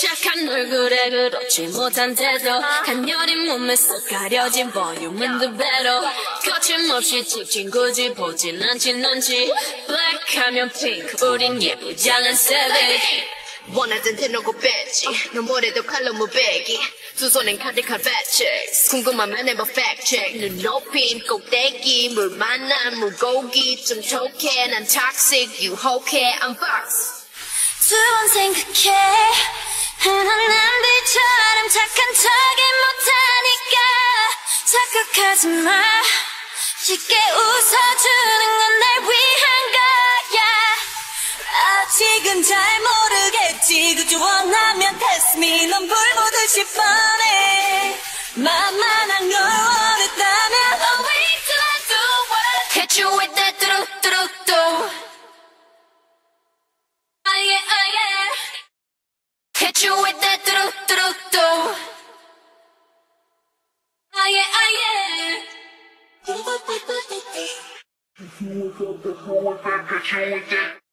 착한 얼굴에 그렇지 못한 태도. 간녀린 몸에 쏙 가려진 볼륨은 두 배로. 거침없이 찍힌 굳이 보진 않진 않지. Black 하면 pink 우린 예쁘지 않은 savage 원하던 대놓고 뺐지. 넌 뭐래도 칼로 무배기. 두 손엔 가득한 checks 궁금하면 never fact check. 눈 높인 꼭대기 물 만난 물고기. 좀 촉해 난 toxic 유혹해 I'm fox 두번 생각해. 흔한 남들처럼 착한 척이 못하니까. 착각하지 마. 쉽게 웃어주는 건 날 위한 거야 아직은 잘 모르겠지 그저 원하면 test me 넌 불보듯이 뻔해 만만한 걸 원했다면 Oh wait till I do what Hit you with that 뚜루뚜루뚜 Ah yeah, ah yeah. Hit you with that do. Ah yeah, ah yeah.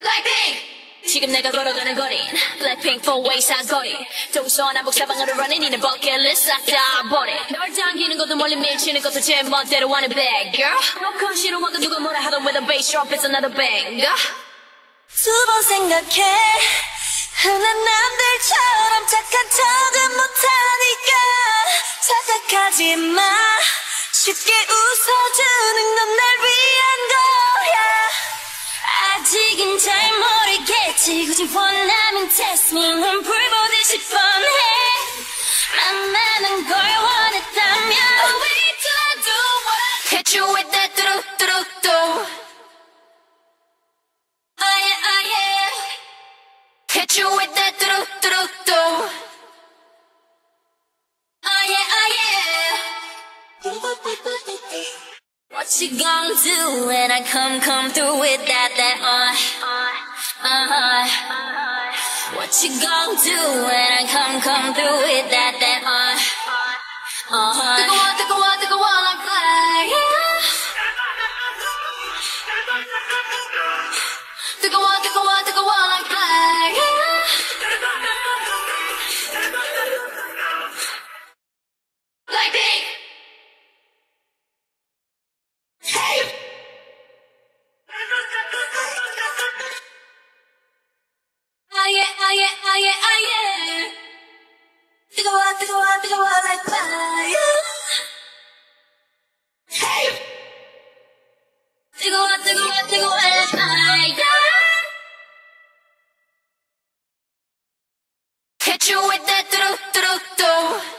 Like pink. 지금 내가 걸어가는 거린 Blackpink four way 사거리 동서남북 사방으로 running 이는 버킷리스트 싹다 버리 널 당기는 것도 멀리 밀치는 것도 제 멋대로 하는 bad girl. 너건 싫어하고 누가 뭐라 하던 with a bass drop it's another banger 두번 생각해. 흔한 남들처럼 착한 척은 못하니까. 착각하지 마. 쉽게 지 굳이 원하면 test me 넌 불보듯이 뻔해 만만한 걸 원했다면 Oh wait till I do what Hit you with that 뚜루뚜루뚜 Oh yeah, oh yeah. Hit you with that do do do do. Oh yeah, oh yeah. What you gonna do when I come come through with that that uh uh uh? What you gonna do when I come come through with that that uh uh? 뜨 You with that do do do